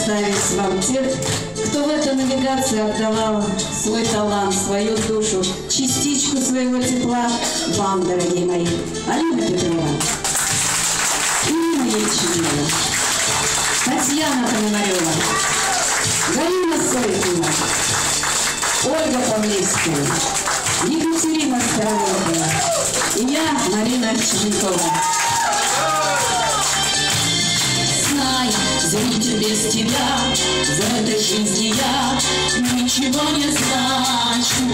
представить вам тех, кто в эту навигацию отдавал свой талант, свою душу, частичку своего тепла вам, дорогие мои. Алина Петрова, Ирина Ельчинова, Татьяна Пономарева, Галина Сорокина, Ольга Павлевская, Екатерина Старовойтова и я, Марина Чижникова. Зритель без тебя В этой жизни я ничего не значу